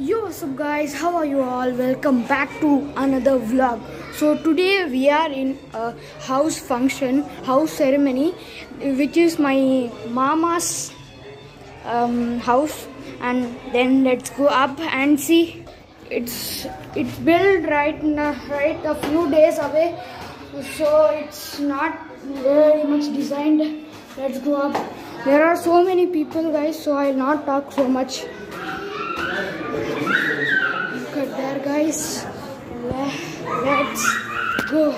Yo, what's up, guys? How are you all? Welcome back to another vlog. So, today we are in a house function, house ceremony, which is my mama's um, house. And then let's go up and see. It's it's built right now, right a few days away, so it's not very much designed. Let's go up. There are so many people, guys, so I'll not talk so much. Look at there, guys. Le- Let's go.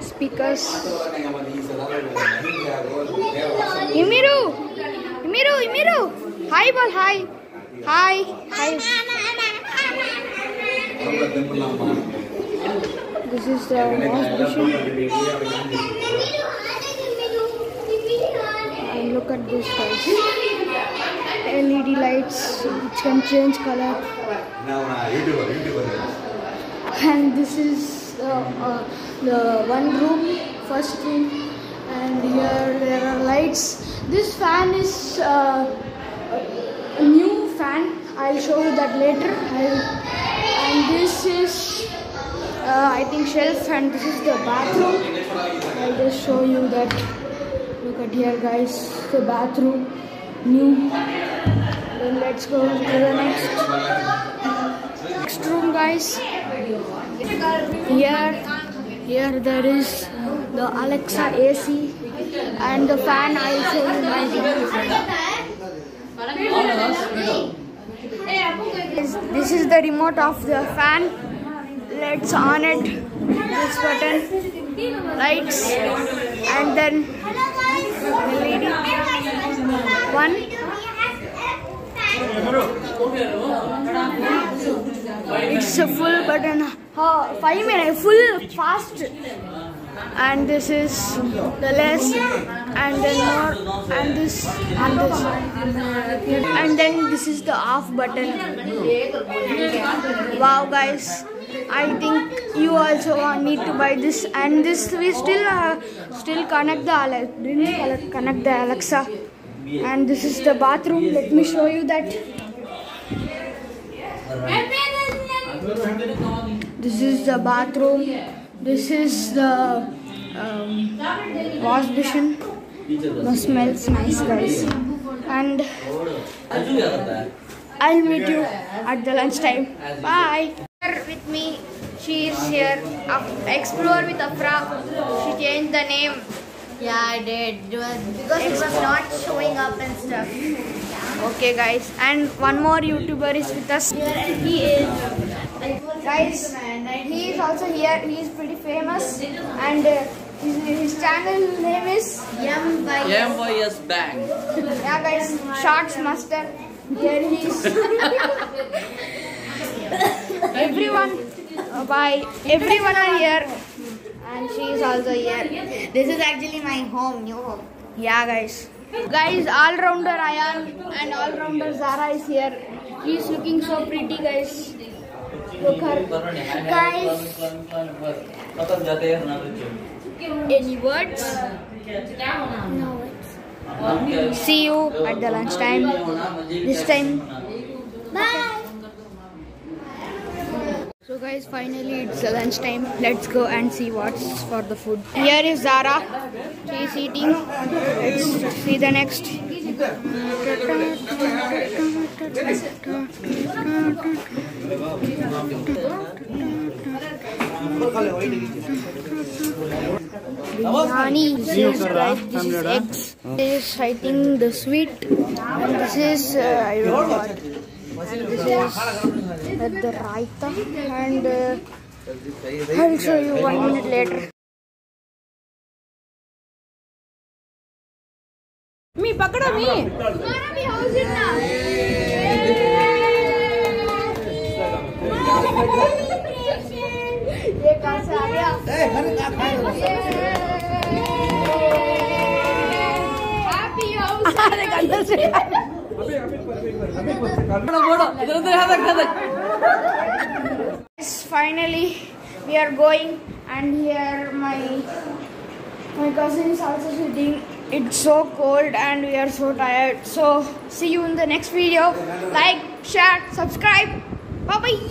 Speakers. Imiru! Imiru! Imiru! Hi, ball, hi. Hi. Hi. This is the wash machine. And look at this guys. LED lights which can change color. And this is uh, uh, the one room, first room. And here there are lights. This fan is uh, a new fan. I'll show you that later. I'll, and this is uh, I think shelf and this is the bathroom. I'll just show you that. Look at here guys, the bathroom, new. Then let's go to the next next room guys. Here, here there is the Alexa AC and the fan I'll show you This, this is the remote of the fan. Let's on it. This button. Lights. And then LED one. It's a full button. Uh, five minutes. Full fast and this is the less and then more and this and this. And then this is the off button. Wow guys. I think you also need to buy this. And this we still uh, still connect the Ale- didn't connect the Alexa? And this is the bathroom. Let me show you that. This is the bathroom this is the um, wash basin the smells nice guys. And I'll meet you at the lunchtime. Bye. With me she is here. Explore with Afra. She changed the name. Yeah, I did. Was because it was not showing up and stuff. okay guys. And one more YouTuber is with us. Here and he is. Guys he is also here. He is pretty famous. And uh, his, his channel name is Yum by MYS Bank. yeah guys shorts master. Here he is. Everyone uh, bye. Everyone are here. And she is also here. This is actually my home, new home. yeah guys. Guys all-rounder Ayaan and all-rounder Zara is here. She is looking so pretty guys. look her guys any words No, it's. see you at the lunchtime this time Bye. So guys, finally it's lunch time. Let's go and see what's for the food. Here is Zara. She is eating. Let's see the next. Biryani. This is rice. This is eggs. This is I think the sweet. And this is uh, I don't know what. And this is uh, the raita and uh, I'll show you one minute later. Me, pakada me. Finally we are going and here my my cousin is also sitting. It's so cold and we are so tired. So see you in the next video. Like, share, subscribe. Bye bye.